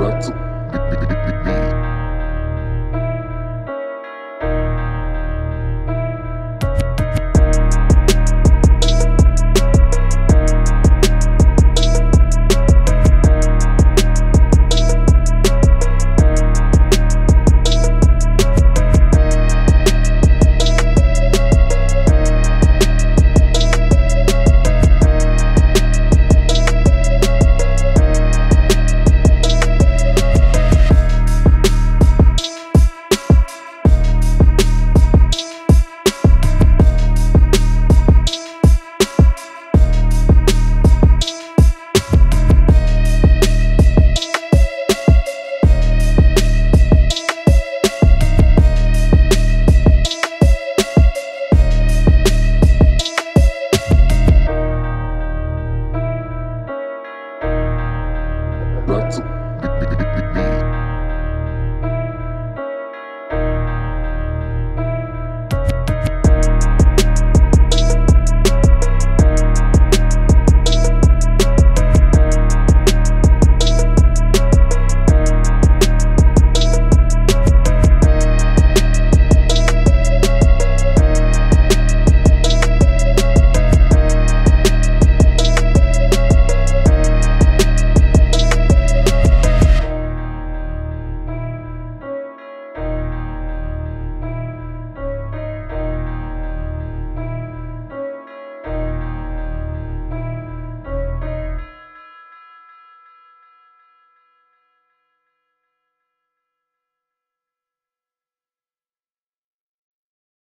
Back